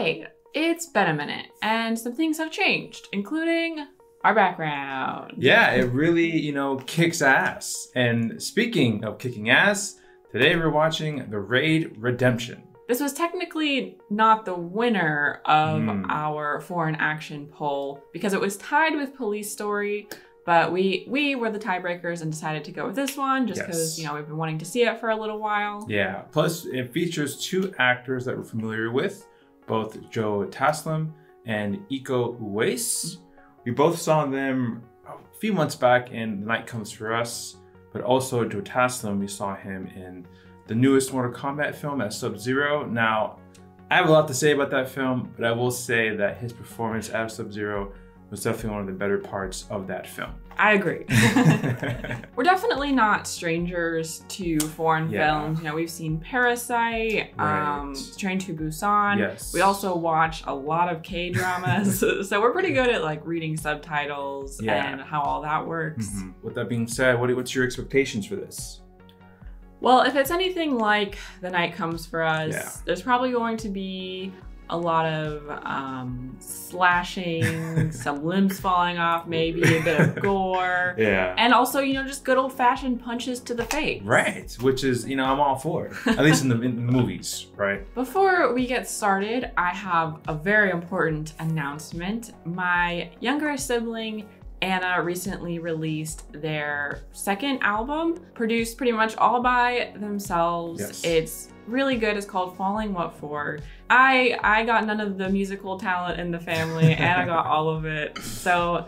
Hey, it's been a minute, and some things have changed, including our background. Yeah, it really, you know, kicks ass. And speaking of kicking ass, today we're watching The Raid Redemption. This was technically not the winner of Hmm. our foreign action poll because it was tied with Police Story, but we we were the tiebreakers and decided to go with this one just because Yes. you know we've been wanting to see it for a little while. Yeah, plus it features two actors that we're familiar with, both Joe Taslim and Iko Uwais. We both saw them a few months back in The Night Comes For Us, but also Joe Taslim, we saw him in the newest Mortal Kombat film as Sub-Zero. Now, I have a lot to say about that film, but I will say that his performance as Sub-Zero was definitely one of the better parts of that film. I agree. We're definitely not strangers to foreign Yeah. films. You know, we've seen Parasite, um, Right. Train to Busan. Yes. We also watch a lot of K dramas, so we're pretty good at like reading subtitles Yeah. and how all that works. Mhm. With that being said, what, what's your expectations for this? Well, if it's anything like The Night Comes for Us, Yeah. there's probably going to be a lot of um, slashing, some limbs falling off, maybe a bit of gore. Yeah. And also, you know, just good old fashioned punches to the face. Right, which is you know I'm all for it. At least in the in the movies, right? Before we get started, I have a very important announcement. My younger sibling, Anna, recently released their second album, produced pretty much all by themselves. Yes. It's really good. It's called Falling What For. I I got none of the musical talent in the family, and I got all of it. So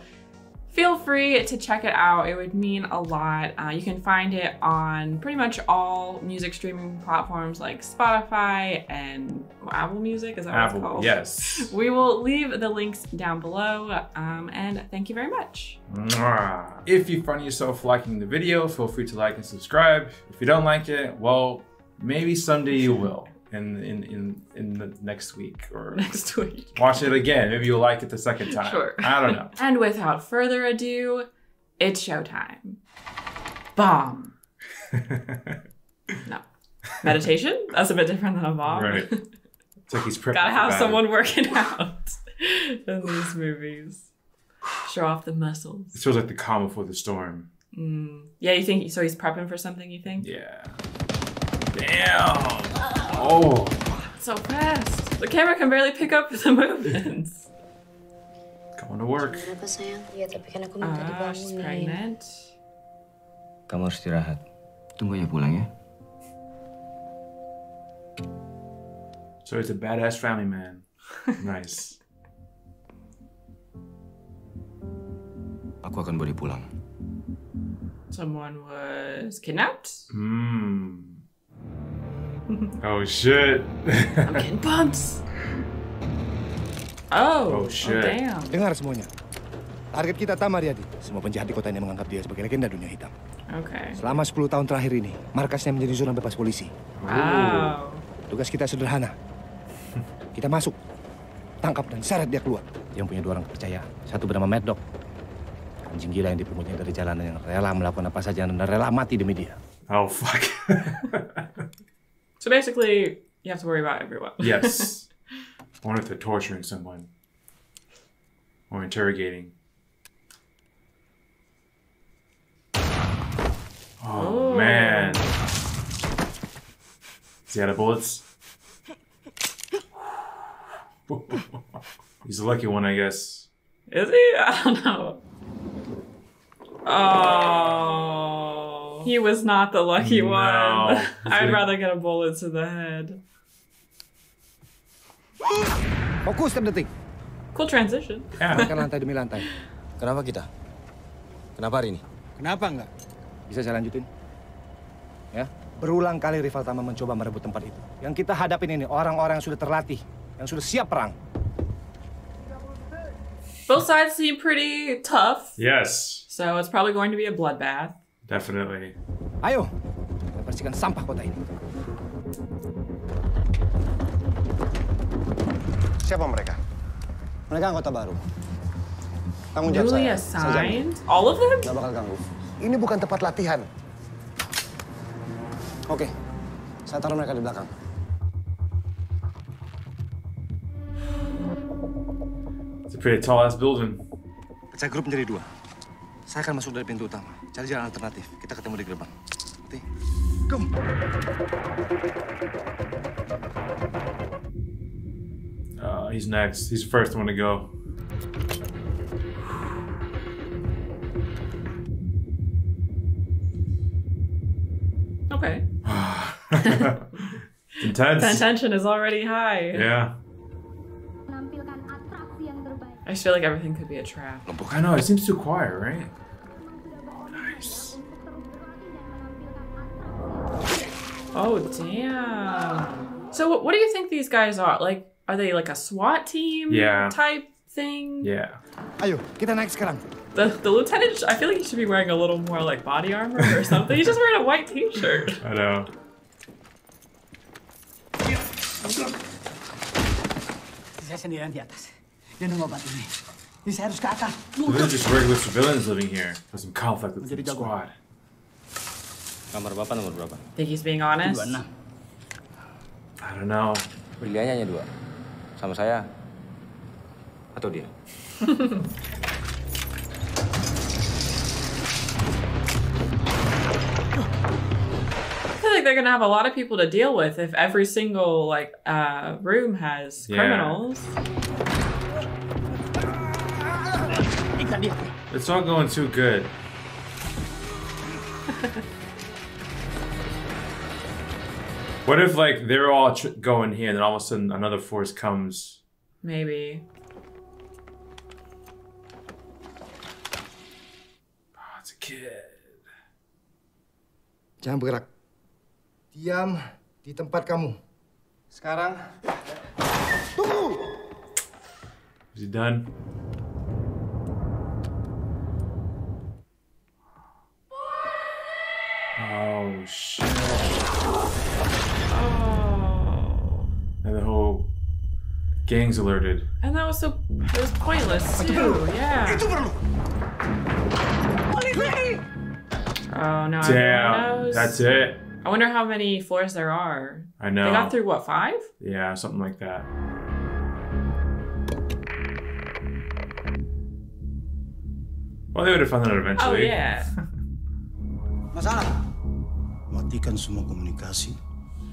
feel free to check it out. It would mean a lot. Uh, you can find it on pretty much all music streaming platforms like Spotify and Apple Music. Is that what it's Apple, called? yes. We will leave the links down below. Um, and thank you very much. If you find yourself liking the video, feel free to like and subscribe. If you don't like it, well, maybe someday you will. In, in, in, in the next week or Next week. watch it again. Maybe you'll like it the second time. Sure. I don't know. And without further ado, it's showtime. Bomb. No. Meditation? That's a bit different than a bomb. Right. It's like he's prepping Gotta have someone working out in these movies. Show off the muscles. It feels like the calm before the storm. Mm. Yeah, you think so? He's prepping for something. You think? Yeah. Damn. Oh. So fast. The camera can barely pick up the movements. Going to work. Kenapa sayang? Iya, tapi kan aku minta Ah, she's pregnant. Kamu harus istirahat. Tunggu ya pulang ya. So he's a badass family man. nice. Aku akan boleh pulang. Someone was kidnapped. Hmm. Oh shit. I'm getting bumped. Oh. Oh, shit. damn. Dengar semuanya. Target kita Tamariadi. Semua penjahat di kota ini menganggap dia sebagai legenda dunia hitam. Okay. Selama 10 tahun terakhir ini, markasnya menjadi zona bebas polisi. Wow. Tugas kita sederhana. Kita masuk, tangkap dan seret dia keluar. Yang punya dua orang kepercayaan. Satu bernama Mad Dog. Anjing gila yang dipungut dari jalanan yang rela melakukan apa saja dan rela mati demi dia. Oh fuck. So basically, you have to worry about everyone. yes. I wonder if they're torturing someone. Or interrogating. Oh, Oh. man. Is he out of bullets? He's a lucky one, I guess. Is he? I don't know. Oh. He was not the lucky No. one. I'd getting- rather get a bullet to the head. Fokus setiap detik. Cool transition. Yeah. Tekan lantai demi lantai. Kenapa kita? Kenapa hari ini? Kenapa enggak? Bisa saya lanjutin? Ya. Berulang kali rival Tama mencoba merebut tempat itu. Yang kita hadapin ini orang-orang yang sudah terlatih, yang sudah siap perang. Both sides seem pretty tough, yes, so it's probably going to be a bloodbath. Definitely. Ayo, kita bersihkan sampah kota ini. Siapa mereka? Mereka anggota baru. Tanggung jawab Newly saya. Saya jamin. assigned? All of them? Nggak bakal ganggu. Ini bukan tempat latihan. Oke, saya taruh mereka di belakang. It's a pretty tall ass building. Pecah grup menjadi dua. Saya akan masuk dari pintu utama. Cari jalan alternatif. Kita ketemu di gerbang. Oke? Come. Uh, he's next. He's the first one to go. Okay. Intense. The tension is already high. Yeah. menampilkan atraksi yang terbaik. I just feel like everything could be a trap. I know. It seems too quiet, right? Oh, damn. So, what, what do you think these guys are? Like, are they like a SWAT team Yeah. type thing? Yeah. Ayo, kita naik sekarang. The, the lieutenant, I feel like he should be wearing a little more like body armor or something. He's just wearing a white t shirt. I know. Saya sendirian di atas. Dia nunggu obat ini. Jadi saya harus ke atas. So they're just regular civilians living here. There's some conflict with the Menjadi squad. Kamar bapak nomor berapa? Think he's being honest? 26. I don't know. Pilihannya hanya dua. Sama saya. Atau dia. I feel like they're gonna have a lot of people to deal with if every single like uh, room has Yeah. criminals. Ikut dia. It's not going too good. what if like they're all tr- going here and then all of a sudden another force comes? Maybe. Oh, it's a kid. Jangan bergerak. Diam di tempat kamu. Sekarang Tunggu. Is he done? Oh shit! Oh. And the whole gang's alerted. And that was so it was pointless too. Yeah. Oh no. everyone Damn, that's it. I wonder how many floors there are. I know. They got through what five? Yeah, something like that. Well, they would have found that Oh eventually. yeah. Matikan semua komunikasi,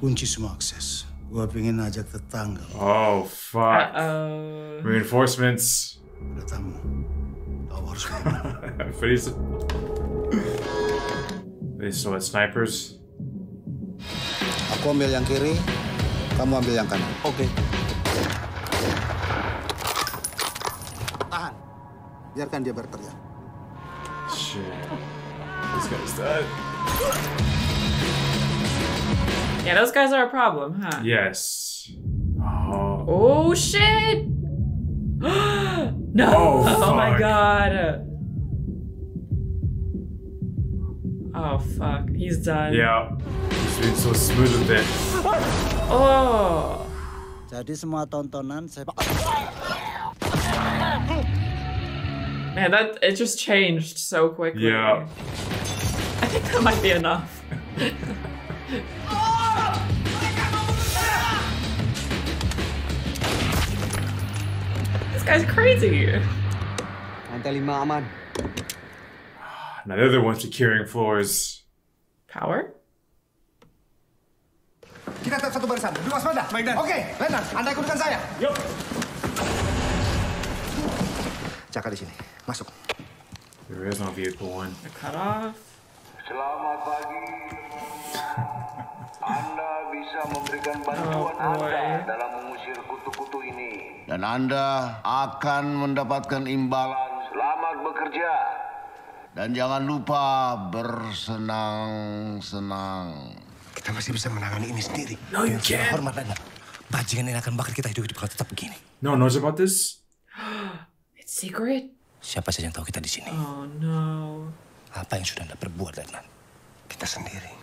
kunci semua akses. Gua pengen ajak tetangga, Oh fuck! Uh oh. Reinforcements. ada tamu. Tahu harus he's. They still had snipers. Aku ambil yang kiri, kamu ambil yang kanan. Oke. Tahan. Biarkan dia berteriak. Shit. This guy's dead. Yeah, those guys are a problem, huh? Yes. Oh. Oh shit! no! Oh, oh my god! Oh fuck, he's done. Yeah. He's been so smooth with it. Oh! Jadi semua tontonan saya Man, that it just changed so quickly. Yeah. I think that might be enough. guy's crazy. Lantai lima aman. Now they're the ones securing floors. Power? kita tetap satu barisan. Berdua waspada. Baik, Dan. Oke, Letnan, Anda ikutkan saya. Yuk. Caka di sini. Masuk. There is no vehicle one. The cutoff? Selamat pagi. Anda bisa memberikan bantuan Oh. Anda dalam mengusir kutu-kutu ini. Dan Anda akan mendapatkan imbalan. Selamat bekerja. Dan jangan lupa bersenang-senang. Kita masih bisa menangani ini sendiri. No, you can't. Hormat, Lennon. Bajingan ini akan bakar kita hidup-hidup kalau tetap begini. No knows about this? It's secret? Siapa saja yang tahu kita di sini? Oh no. Apa yang sudah Anda perbuat, Lennon? Kita sendiri.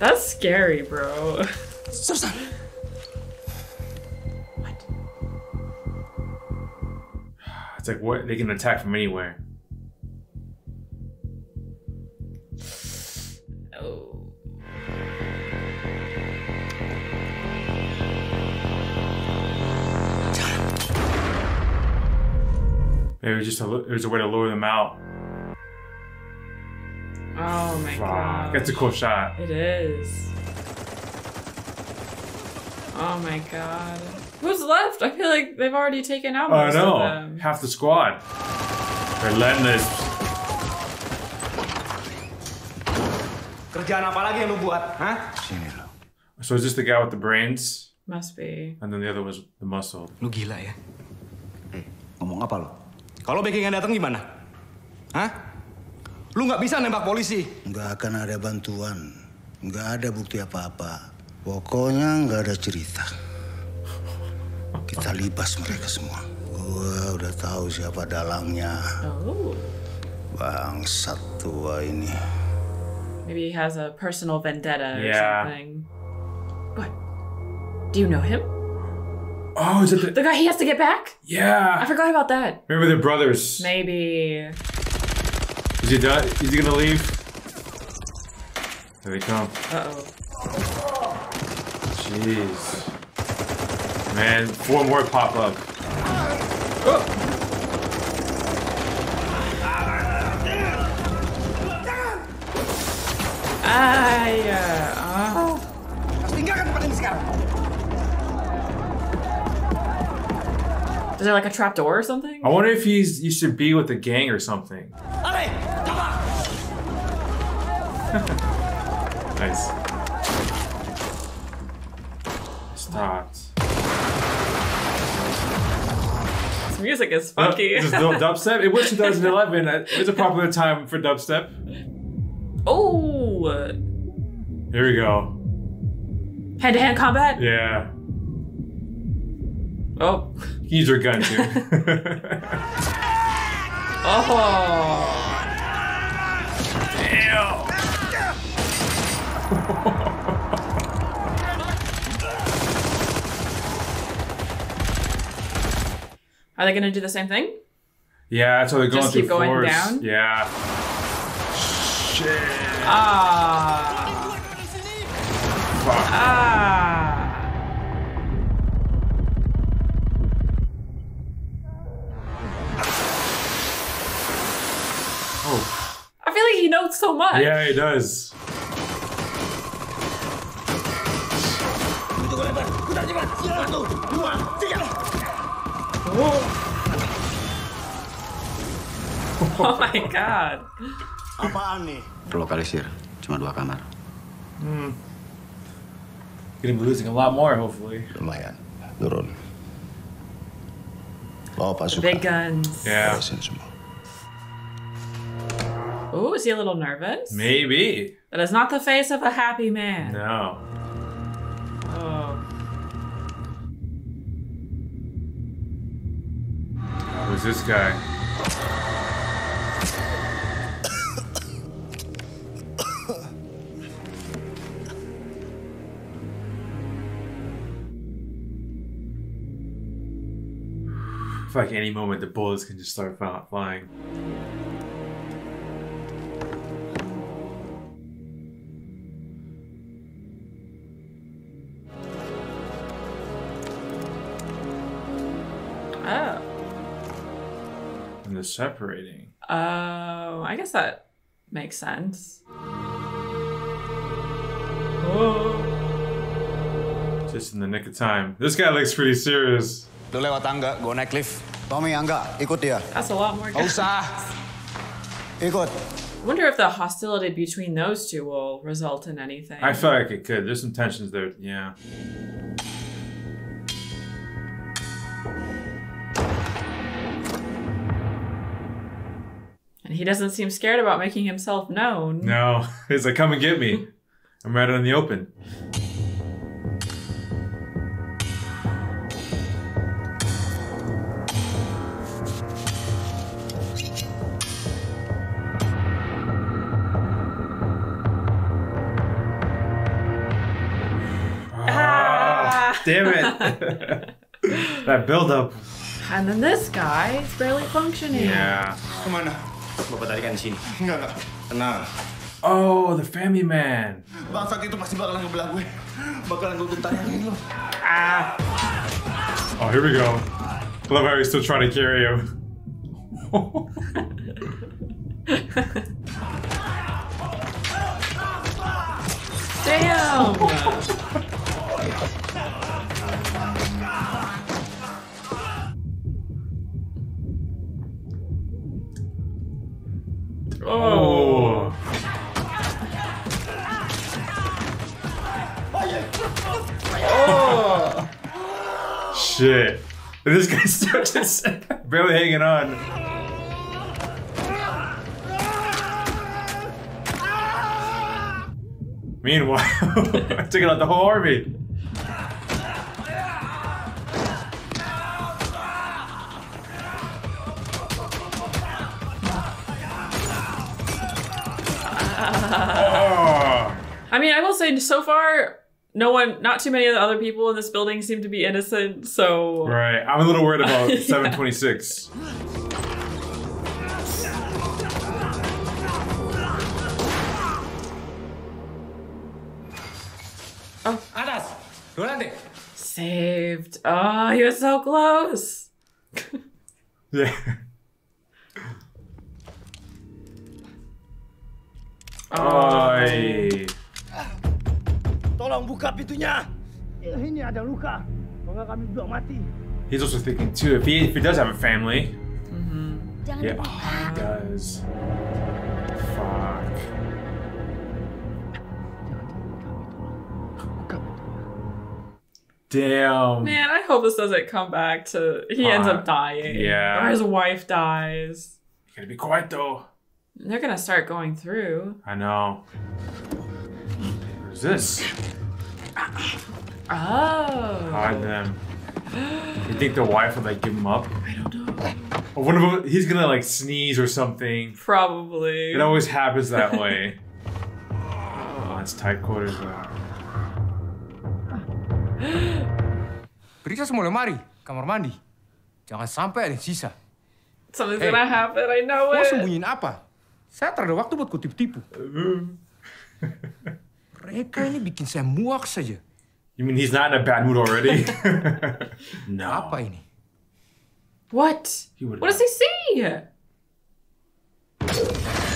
That's scary, bro. What? It's like what they can attack from anywhere. Oh. Maybe just a, it was a way to lure them out. Oh my Fuck, god. that's a cool shot. It is. Oh my god. Who's left? I feel like they've already taken out I most of know. them. Half the squad. Relentless. Kerjaan apa lagi yang lu buat? Hah? So is this the guy with the brains? Must be. And then the other was the muscle. Lu gila ya? Eh, ngomong apa lu? Kalau backingan datang gimana? Hah? Lu nggak bisa nembak polisi. Nggak akan ada bantuan. Nggak ada bukti apa-apa. Pokoknya nggak ada cerita. Kita libas mereka semua. Gua udah tahu siapa dalangnya. Oh. Bangsat tua ini. Maybe he has a personal vendetta or Yeah. something. What? Do you know him? Oh, is it the... The guy he has to get back? Yeah. I forgot about that. Remember they're brothers. Maybe. Is he done? Is he gonna leave? There they come. Uh oh. Jeez. Man, four more pop up. Ah, yeah. Ah. Tinggalkan tempat ini sekarang. Is there like a trap door or something? I wonder if he's used to be with the gang or something. Nice. Stopped. This music is Uh, funky. this is dub- dubstep. It was 2011. It was a popular time for dubstep. oh, Here we go. hand to hand combat. Yeah. Oh, Use your gun too. oh. Are they gonna do the same thing? yeah, that's how they're going Just through keep going floors. down? Yeah. Shit. Ah. Fuck. Ah. Oh. I feel like he knows so much. Yeah, he does. Oh my god. Apaan nih? Terlokalisir, cuma dua kamar. Hmm. Gonna be losing a lot more, hopefully. Lumayan, turun. Bawa pasukan. Big guns. Yeah. Beresin semua. Oh, is he a little nervous? Maybe. That is not the face of a happy man. No. Oh. Who's this guy? Like any moment the bullets can just start flying. And they're separating. Oh, I guess that makes sense. Oh. Just in the nick of time. This guy looks pretty serious. Lu lewat tangga, gue naik lift. Tommy, Angga, ikut dia. That's a lot more Gak guys. usah. Ikut. wonder if the hostility between those two will result in anything. I feel like it could. There's some tensions there. Yeah. And he doesn't seem scared about making himself known. No. He's like, come and get me. I'm right out in the open. Ah. Damn it. that buildup. And then this guy is barely functioning. Yeah. Kemana? Bapak tadi kan di sini. Enggak, enggak. Tenang. Oh, the family man. Bangsat itu pasti bakalan ngebelah gue. Bakalan gue gentayangi lu. Ah. Oh, here we go. Love how he's still trying to carry him. Damn. Oh. Oh. Shit. This guy starts barely hanging on. Meanwhile, I taking out the whole army. Say so far, no one, not too many of the other people in this building seem to be innocent. So Right. I'm a little worried about Yeah. 726. Atas! Dua nanti. saved. Oh, he was so close. Yeah. Oh, Oi. Tolong buka pintunya. Ini ada luka. Kalau nggak kami berdua mati. He's also thinking too, if he if he does have a family. Jangan Yeah, oh, he does. Fuck. Damn. Man, I hope this doesn't come back to he ends Uh, up dying. yeah. Or his wife dies. You gotta be quiet though. They're gonna start going through. I know. What's this? Oh. Hide them. You think the wife would like give him up? I don't know. Or one of them, he's gonna like sneeze or something. Probably. It always happens that way. oh, it's tight quarters though. Periksa semua lemari, kamar mandi. Jangan sampai ada sisa. Something's Hey. gonna happen. I know Mau it. sembunyiin apa? Saya tak ada waktu buat kutip tipu. Mereka ini bikin saya muak saja. You mean he's not in a bad mood already? no. Apa ini? What? He would What does he see?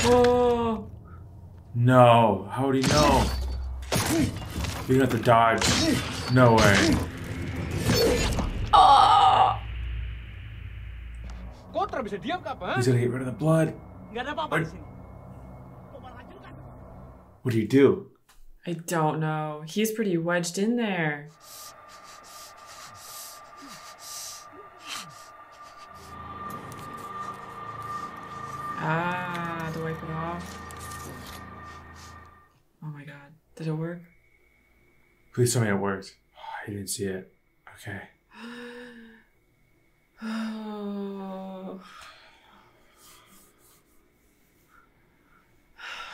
Oh. No. How would he know? You're gonna have to dodge. No way. Oh. Kau bisa diam kah, apa? He's gonna get rid of the blood. Nggak ada apa-apa di sini. What do you do? I don't know. He's pretty wedged in there. Ah, to wipe it off. Oh my god. Did it work? Please tell me it worked. I didn't see it. Okay. Oh.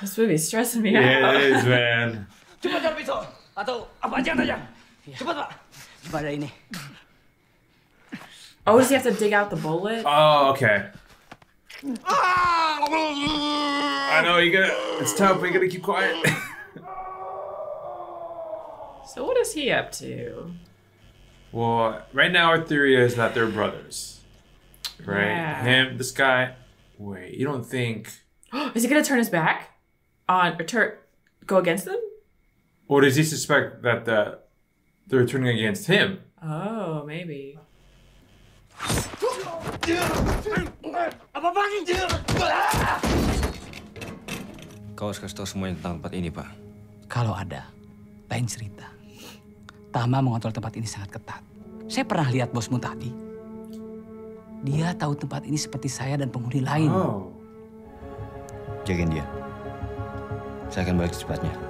This movie's stressing me Yeah, out. it is, man. Cepat cari pisau atau apa aja aja. Cepat pak. Cepat ada ini. Oh, does he have to dig out the bullet? Oh, okay. Ah. I know you gotta. It's tough, but you gotta keep quiet. So what is he up to? well, right now our theory is that they're brothers, right? Yeah. Him, this guy. Wait, you don't think? is he gonna turn his back on or turn go against them? Or does he suspect that the they're turning against him? Oh, maybe. Kau harus kasih tahu semuanya tentang tempat ini, Pak. Kalau ada, lain cerita. Tama mengontrol tempat ini sangat ketat. Saya pernah lihat bosmu tadi. Dia tahu tempat ini seperti saya dan penghuni lain. Oh. Jagain dia. Saya akan balik secepatnya.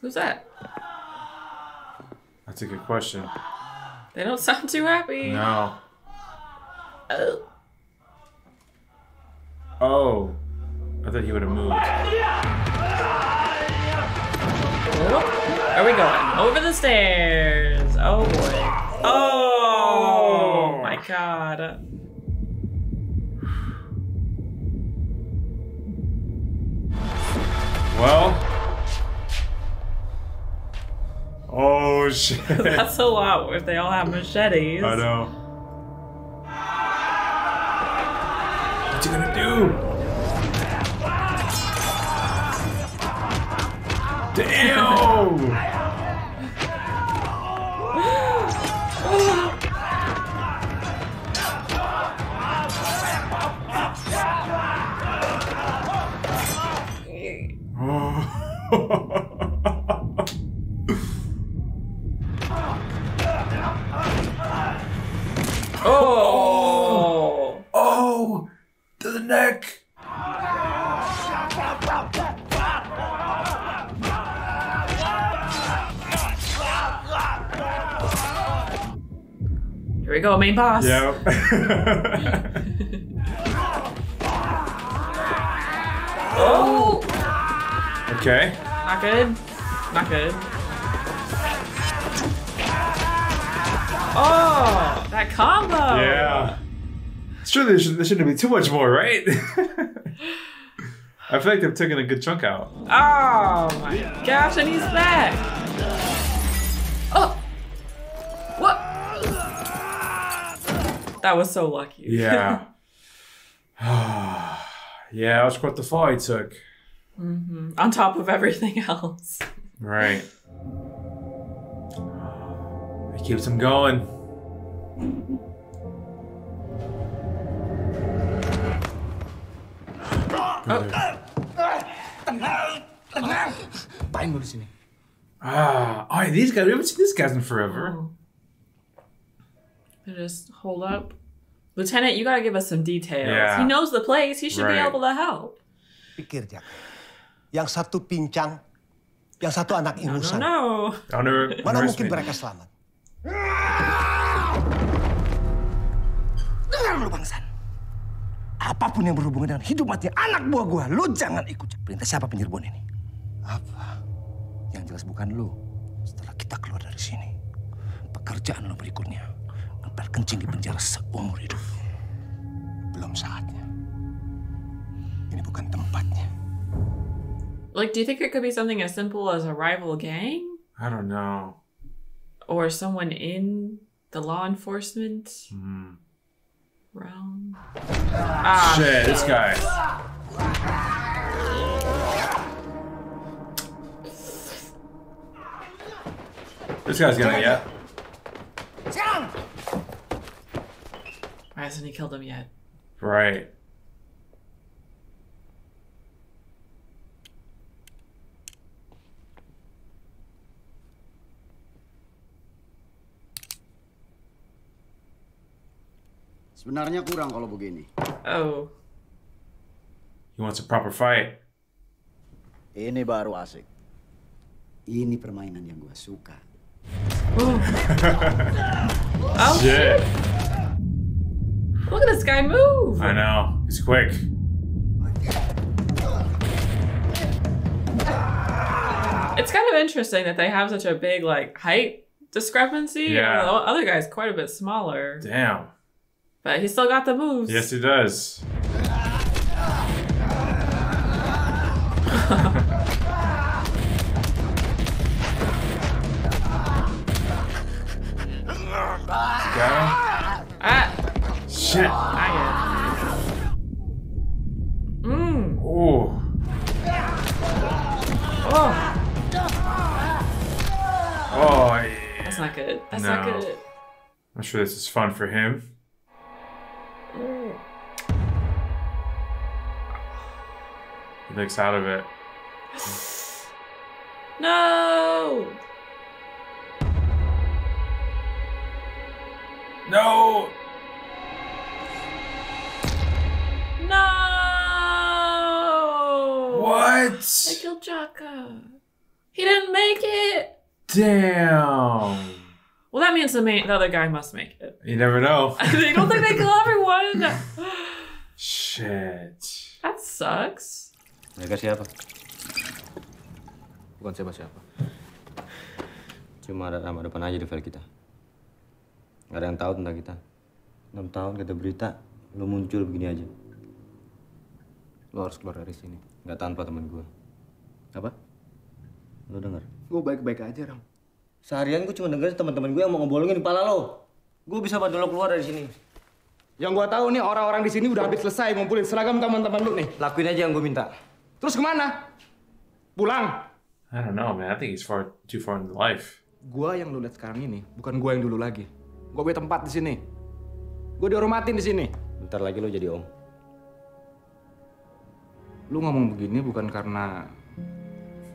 Who's that? That's a good question. They don't sound too happy. No. Oh. Oh. I thought he would have moved. Are we going over the stairs? Oh boy. Oh my oh. god. Well. Oh shit. That's a lot if they all have machetes. I know. What's he gonna do? Damn! Oh! We go, main boss. Yep. Oh! okay. Not good. Not good. Oh, that combo. Yeah. Surely there, should, there shouldn't be too much more, right? I feel like they've taken a good chunk out. Oh my gosh, and he's back. That was so lucky. Yeah. yeah, that's quite the fall he took. hmm On top of everything else. Right. He keeps him going. Apain lu di sini? Ah, oh, these guys, we haven't seen these guys in forever. They Just hold up. Lieutenant, you gotta give us some details. Yeah. He knows the place. He should be Right. able to help. Pikir. Yang satu pincang, yang satu anak ingusan. No, Under, Mana mungkin mereka selamat? Dengar lu, Bangsan. Apa pun yang berhubungan dengan hidup mati anak buah gua, lu jangan ikut. Perintah siapa penyerbon ini? Apa? Yang jelas bukan lu. Setelah kita keluar dari sini, pekerjaan lu berikutnya ngepel kencing di penjara seumur hidup. Belum saatnya. Ini bukan tempatnya. Like, do you think it could be something as simple as a rival gang? I don't know. Or someone in the law enforcement Hmm. realm? Ah, Shit, this guy. This guy's gonna get. Why hasn't he killed him yet? Right. Sebenarnya kurang kalau begini. Oh. He wants a proper fight. Ini baru asik. Ini permainan yang gue suka. Oh, Shit. Look at this guy move. I know. He's quick. It's kind of interesting that they have such a big like height discrepancy. Yeah. The other guy's quite a bit smaller, Damn. but he still got the moves. Yes, he does. Shit. I Mmm. Oh. Oh. Oh, yeah. That's not good. That's not good. I'm sure this is fun for him. Mm. He looks out of it. No. No. No. What? They killed Jaka. He didn't make it. Damn. Well, that means the main, the other guy must make it. You never know. they don't think they kill everyone. Shit. That sucks. Mereka siapa? Bukan siapa-siapa. Cuma ada nama depan aja di file kita. Gak ada yang tahu tentang kita. 6 tahun kita berita, lo muncul begini aja. Lo harus keluar dari sini. Gak tanpa temen gue. Apa? Lo denger? Gue baik-baik aja, Ram. Seharian gue cuma dengerin teman-teman gue yang mau ngebolongin kepala lo. Gue bisa bantu lo keluar dari sini. Yang gua tahu nih orang-orang di sini udah habis selesai ngumpulin seragam teman-teman lu nih. Lakuin aja yang gue minta. Terus ke mana? Pulang. I don't know, man. I think he's far too far into life. Gua yang lu lihat sekarang ini bukan gua yang dulu lagi. Gua punya tempat di sini. Gua dihormatin di sini. Bentar lagi lo jadi om. Lu ngomong begini bukan karena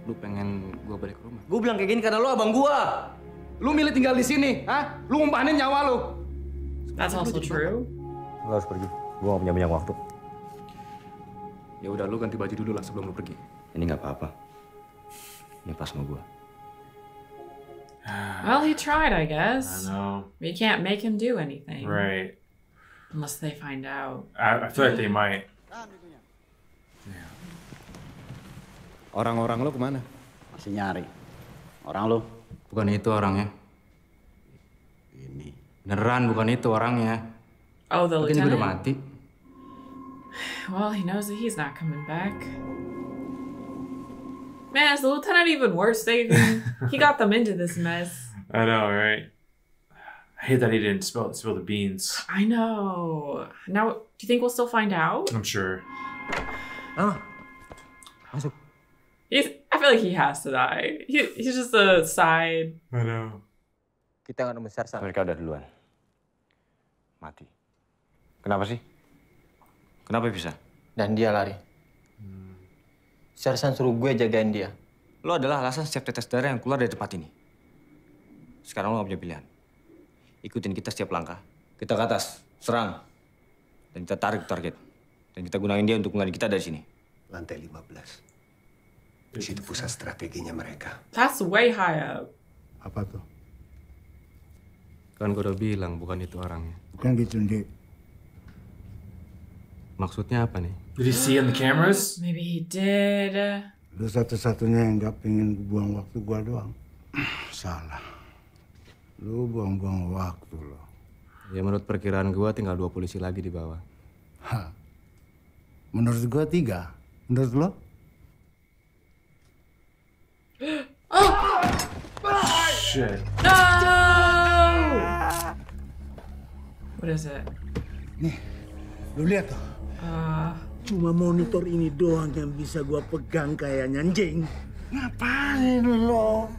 lu pengen gua balik ke rumah. Gue bilang kayak gini karena lo abang gua. Lu milih tinggal di sini, hah? Lu ngumpanin nyawa lu. That's also true. Lo harus pergi. Gue gak punya banyak waktu. Ya udah lu ganti baju dulu lah sebelum lu pergi. Ini nggak apa-apa. Ini pas sama gue. Well, he tried, I guess. I know. You can't make him do anything. Right. Unless they find out. I, I feel like they might. Orang-orang lo ke mana? Masih nyari. Orang lo? Bukan itu orangnya. Ini. Beneran bukan itu orangnya. Oh, the Mungkin udah lieutenant? mati. Well, he knows that he's not coming back. Man, is the lieutenant even worse? They he got them into this mess. I know, right? I hate that he didn't spill spill the beans. I know. Now, do you think we'll still find out? I'm sure. Ah, masuk. He's, I feel like he has to die. He, he's just a side. I know. Kita nggak nemu Sersan. Mereka udah duluan. Mati. Kenapa sih? Kenapa bisa? Dan dia lari. Sersan suruh gue jagain dia. Lo adalah alasan setiap tetes darah yang keluar dari tempat ini. Sekarang lo gak punya pilihan. Ikutin kita setiap langkah. Kita ke atas, serang. Dan kita tarik target. Dan kita gunain dia untuk mengadil kita dari sini. Lantai 15. Di situ pusat strateginya mereka. That's way high up. Apa tuh? Kan gue udah bilang bukan itu orangnya. Bukan gitu, Dik. Maksudnya apa nih? Did he see in the cameras? Maybe he did. Lu satu-satunya yang gak pengen buang waktu gua doang. Salah. Lu buang-buang waktu lo. Ya menurut perkiraan gua tinggal dua polisi lagi di bawah. Hah. Menurut gua tiga. Menurut lo? Shit. No! What is it? Nih, lu lihat tuh. Uh, Cuma monitor ini doang yang bisa gua pegang kayak anjing. Ngapain lo?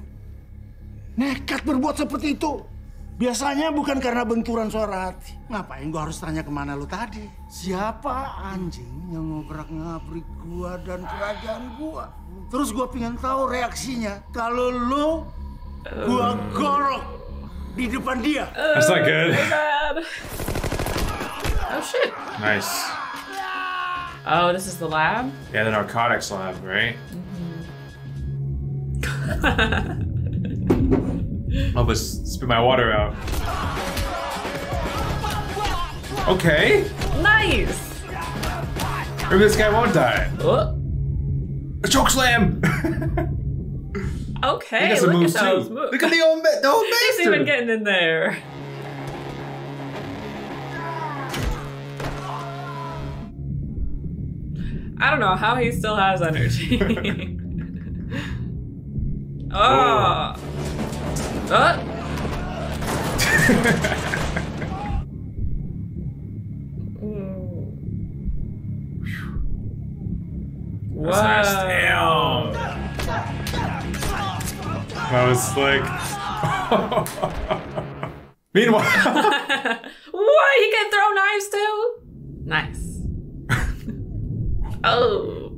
Nekat berbuat seperti itu. Biasanya bukan karena benturan suara hati. Ngapain gua harus tanya ke mana lu tadi? Siapa anjing yang ngobrak ngabrik gua dan kerajaan gua? Terus gua pengen tahu reaksinya kalau lu gua gorok di depan dia. That's not good. Oh shit. Nice. Oh, this is the lab? Yeah, the narcotics lab, right? I'll just spit my water out. Okay. Nice. Maybe this guy won't die. Oh. A choke slam. Okay, look at those too. moves. Look at the old ma- the old He's master. even getting in there. I don't know how he still has energy. oh. That's nice. Damn. That was slick. Meanwhile, what? He can throw knives too? Nice. oh.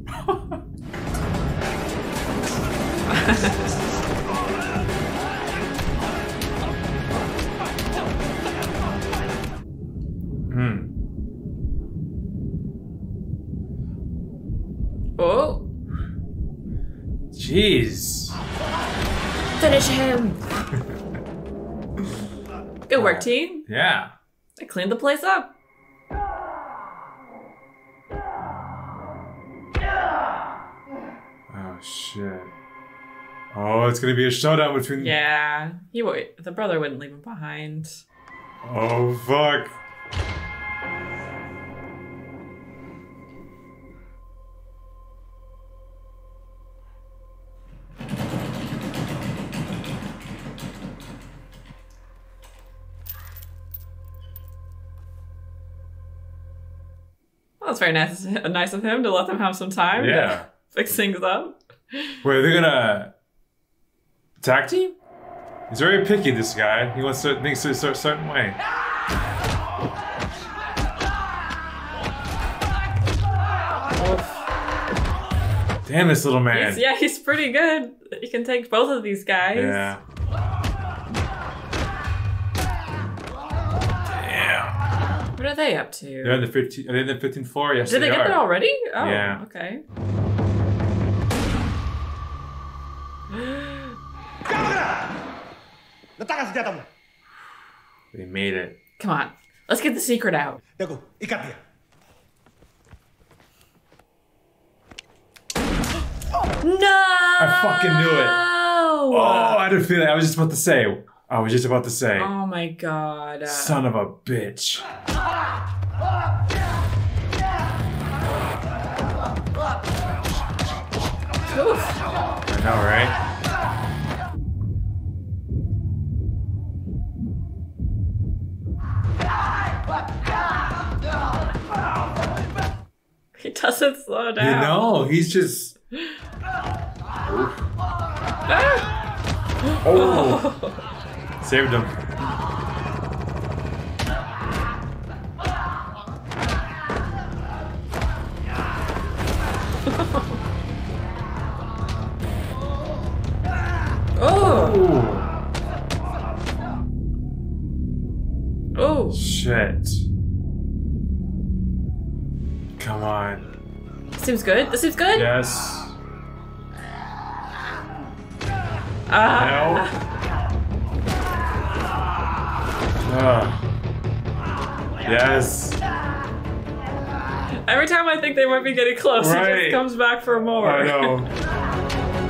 Jeez. Finish him. Good work, team. Yeah. I cleaned the place up. Oh shit. Oh, it's gonna be a showdown between. Yeah. He would. The brother wouldn't leave him behind. Oh fuck. That's very nice, nice of him to let them have some time Yeah. to fix things up. Wait, they're gonna tag team? He's very picky, this guy. He wants certain things to a certain way. Damn this little man. He's, yeah, he's pretty good. He can take both of these guys. Yeah. What are they up to? They're on the 15th. Are they in the 15th floor? Yes, Did they, get are. there already? Oh, Yeah. okay. Letakkan senjatamu. They made it. Come on, let's get the secret out. Dago, ikat. No! I fucking knew it. Oh, oh I didn't feel it. I was just about to say. I was just about to say. Oh my god. Son of a bitch. Oof. I know, right? He doesn't slow down. You know, he's just. Ah. Oh. oh. Saved him. Oh. Oh. Shit. Come on. Seems good. This seems good. Yes. Ah. Ah. Yes. Every time I think they might be getting close, he just comes back for more. I know.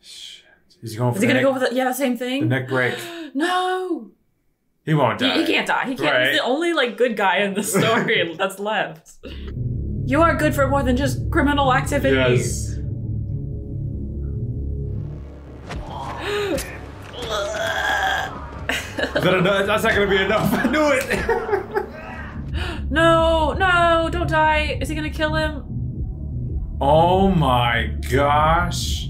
Is he going for Is he gonna neck, go with the, yeah, same thing? the neck break? No. He won't He, die. he can't die. He can't. Right. He's the only like good guy in the story that's left. You are good for more than just criminal activities. Yes. That enough? That's not gonna be enough. I knew it. No, no, don't die. Is he gonna kill him? Oh my gosh.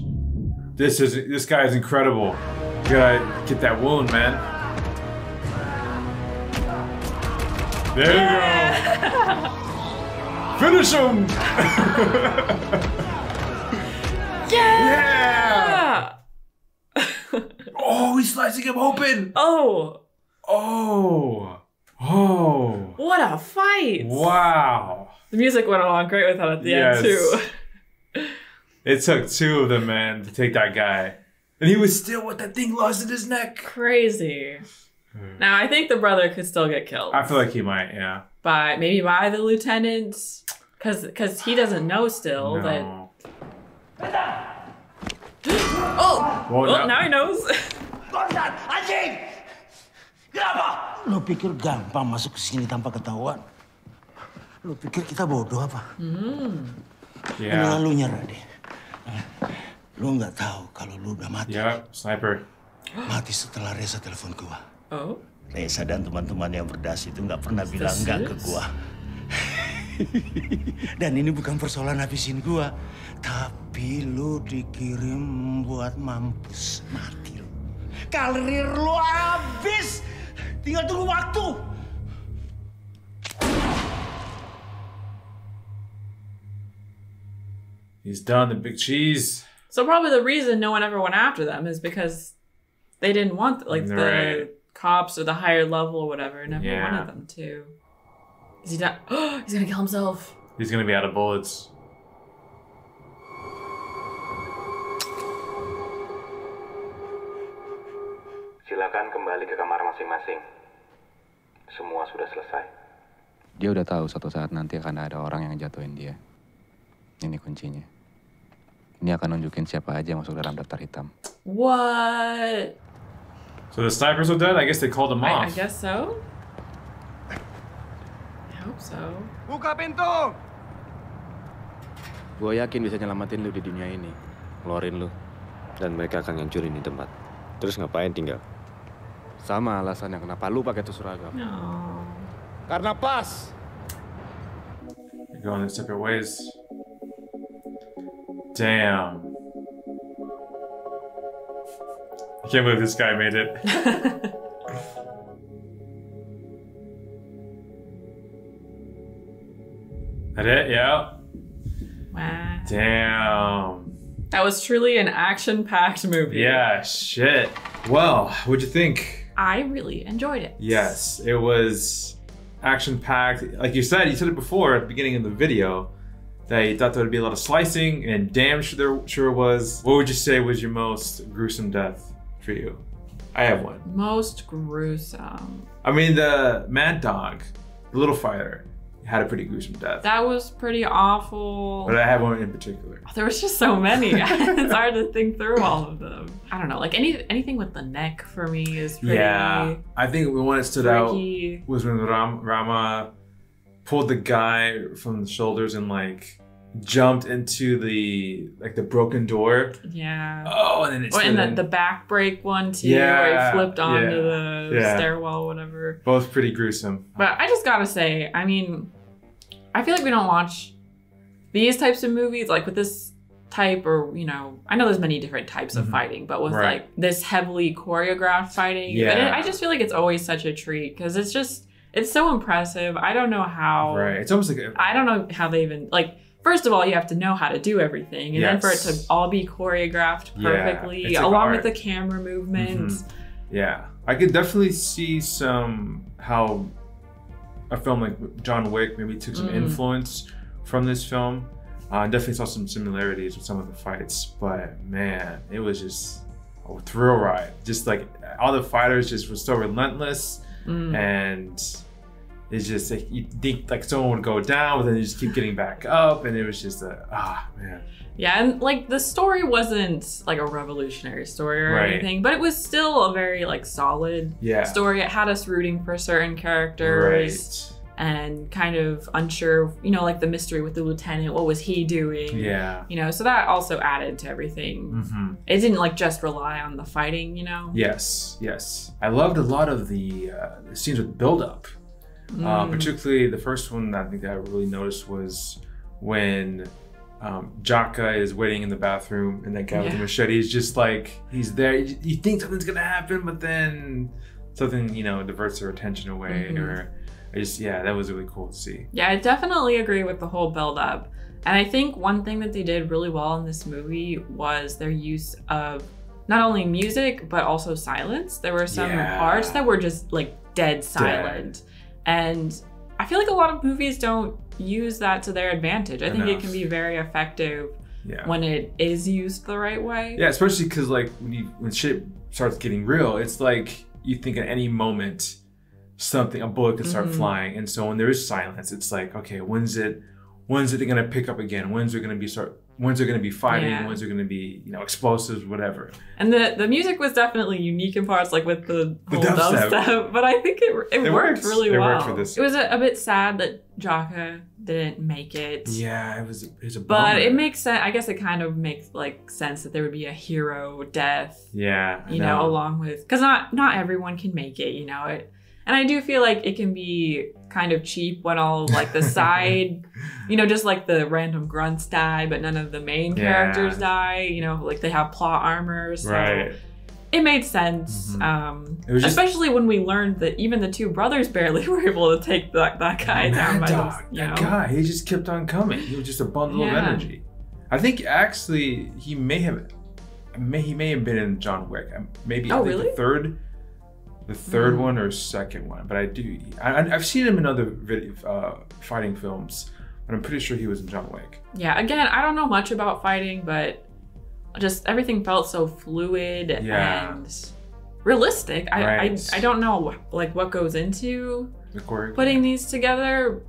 This is this guy is incredible. You gotta get that wound, man. There you go. Finish him. yeah. Yeah. oh, he's slicing him open. Oh. Oh. Oh. What a fight. Wow. The music went along great with that at the Yes. end too. It took two of them, man, to take that guy. And he was still with that thing lost in his neck. Crazy. Hmm. Now I think the brother could still get killed I feel like he might, yeah. by maybe by the lieutenant, because because he doesn't know still that. No. Oh, Well, well, now- now he knows. Kenapa? Lo pikir gampang masuk ke sini tanpa ketahuan? Lo pikir kita bodoh apa? Hmm. Mendingan Yeah. lu nyerah deh. Lu nggak tahu kalau lu udah mati. Yep, sniper. Mati setelah Reza telepon gua. Oh. Reza dan teman-teman yang berdasi itu nggak pernah bilang enggak ke gua. dan ini bukan persoalan habisin gua. Tapi lu dikirim buat mampus. Mati lu. Karir lu habis. Tinggal tunggu waktu. He's done the big cheese. So probably the reason no one ever went after them is because they didn't want like the Right. cops or the higher level or whatever never Yeah. wanted them to. Is he done? He's gonna kill himself. He's gonna be out of bullets. Silakan kembali ke kamar masing-masing. Semua sudah selesai. Dia udah tahu suatu saat nanti akan ada orang yang jatuhin dia. Ini kuncinya. Ini akan nunjukin siapa aja yang masuk dalam daftar hitam. What? So the snipers are dead? I guess they called him I, I off. guess so. I hope so. Buka pintu! Gue yakin bisa nyelamatin lu di dunia ini. Ngeluarin lu. Dan mereka akan ngancurin di tempat. Terus ngapain tinggal? Sama alasannya kenapa lu pakai tuh seragam. Oh. Karena pas. They're going their separate ways. Damn. I can't believe this guy made it. that it? Yeah. Wow. Damn. That was truly an action-packed movie. Yeah, shit. Well, what'd you think? I really enjoyed it. Yes, it was action packed. Like you said, you said it before at the beginning of the video that you thought there would be a lot of slicing, and damn sure there sure was. What would you say was your most gruesome death for you? I have one. Most gruesome. I mean, the Mad Dog, the little fighter, had a pretty gruesome death. That was pretty awful. But I have one in particular. There was just so many. it's hard to think through all of them. I don't know. Like any anything with the neck for me is pretty. Yeah, I think the one that stood freaky. out was when Ram- Rama pulled the guy from the shoulders and like jumped into the like the broken door. Yeah. Oh, and then it's Or oh, in the, the back break one too, where Yeah, he flipped onto yeah, the yeah. stairwell, whatever. Both pretty gruesome. But I just gotta say, I mean, I feel like we don't watch these types of movies like with this type or you know i know there's many different types of Mhm. fighting but with Right. like this heavily choreographed fighting but it, i just feel like it's always such a treat because it's just it's so impressive i don't know how Right. It's almost like a, i don't know how they even like first of all you have to know how to do everything and then for it to all be choreographed perfectly it's like along art. with the camera movement Mhm. Yeah, I could definitely see some how a film like John Wick maybe took some Mm. influence from this film. Uh, I definitely saw some similarities with some of the fights, but man, it was just a thrill ride. Just like all the fighters just were so relentless, Mm. and it's just like you think like someone would go down, but then you just keep getting back up, and it was just a ah man. Yeah, and like the story wasn't like a revolutionary story or Right. anything, but it was still a very like solid Yeah. story. It had us rooting for certain characters and kind of unsure, you know, like the mystery with the lieutenant. What was he doing? Yeah. You know, so that also added to everything. Mhm. It didn't like just rely on the fighting, you know? Yes, yes. I loved a lot of the, uh, the scenes with build up. Uh, Mm. particularly the first one that I think that I really noticed was when um, Jaka is waiting in the bathroom and that guy with the machete is just like, he's there. You, you think something's going to happen, but then something, you know, diverts their attention away. Mhm. Or I just, yeah, that was really cool to see. Yeah, I definitely agree with the whole build up. And I think one thing that they did really well in this movie was their use of not only music, but also silence. There were some Yeah. parts that were just like dead silent. And I feel like a lot of movies don't use that to their advantage. I think it can be very effective Yeah. when it is used the right way. Yeah, especially because like when you when shit starts getting real, it's like you think at any moment something a bullet could start Mhm. flying, and so when there is silence, it's like okay, when's it when's it gonna pick up again? When's it gonna be start? When's it gonna be fighting? Yeah. When's it gonna be you know explosives, whatever? And the, the music was definitely unique in parts, like with the, The whole dubstep. dubstep. But I think it, it, It worked works. really It well. worked for this. It was a, a bit sad that Jaka didn't make it. Yeah, it was it was a But bummer. it makes sense. I guess it kind of makes like sense that there would be a hero death, yeah, you know, along with because not not everyone can make it, you know it. And I do feel like it can be kind of cheap when all of, like the side, you know, just like the random grunts die, but none of the main Yeah. characters die. You know, like they have plot armor, so right. it made sense. Um, It was just- especially when we learned that even the two brothers barely were able to take that, that guy down by Mad them, Dog, you that know. guy, he just kept on coming. He was just a bundle of energy. I think actually he may have, may he may have been in John Wick. Maybe I Oh, think really? the third, the third Mm. one or second one. But I do, I, I've seen him in other video, uh, fighting films, but I'm pretty sure he was in John Wick. Yeah, again, I don't know much about fighting, but just everything felt so fluid Yeah. and realistic. I, Right. I I don't know like what goes into The putting these together.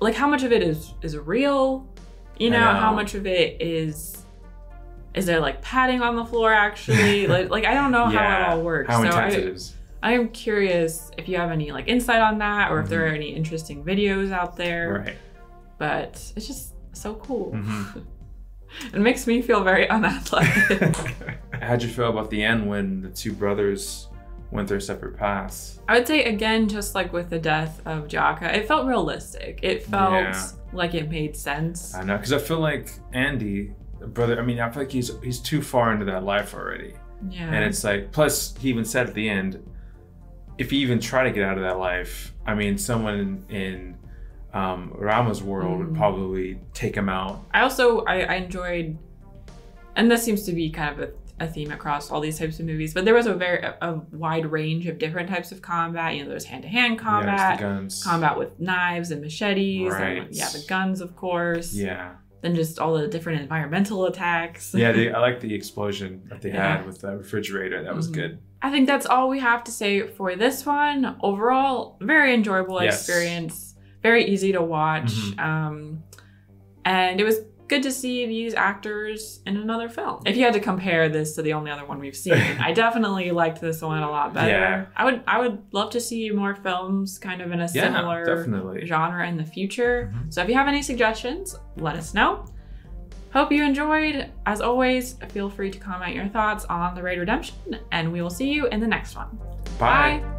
Like how much of it is is real? You I know, how much of it is is there like padding on the floor actually? like like I don't know how Yeah, it all works. how so intense I, it is. I am curious if you have any like insight on that or if there are any interesting videos out there. Right. But it's just so cool. Mhm. It makes me feel very unathletic. How'd you feel about the end when the two brothers went their separate paths. I would say again, just like with the death of Jaka, it felt realistic. It felt Yeah. like it made sense. I know, because I feel like Andi, brother. I mean, I feel like he's he's too far into that life already. Yeah. And it's like, plus he even said at the end, if he even try to get out of that life, I mean, someone in um, Rama's world would Mhm. probably take him out. I also I, I enjoyed, and this seems to be kind of a, a theme across all these types of movies. But there was a very a, a wide range of different types of combat. You know, there's hand to hand combat, guns. combat with knives and machetes, and Right. yeah, the guns, of course. Yeah. Then just all the different environmental attacks. Yeah, they, I like the explosion that they Yeah. had with the refrigerator. That was Mhm. good. I think that's all we have to say for this one. Overall, very enjoyable Yes. experience. Very easy to watch. Mhm. Um, and it was good to see these actors in another film. If you had to compare this to the only other one we've seen, I definitely liked this one a lot better. Yeah. I would I would love to see more films kind of in a Yeah, similar definitely. Mm-hmm. genre in the future. So if you have any suggestions, let us know. Hope you enjoyed. As always, feel free to comment your thoughts on The Raid Redemption, and we will see you in the next one. Bye. Bye.